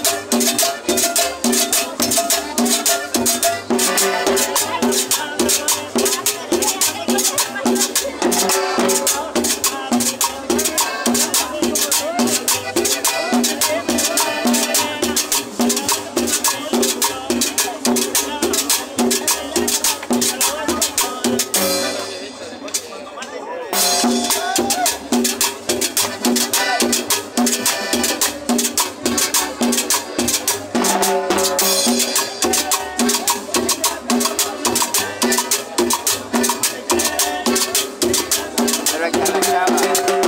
Thank Pero aquí arrancaba.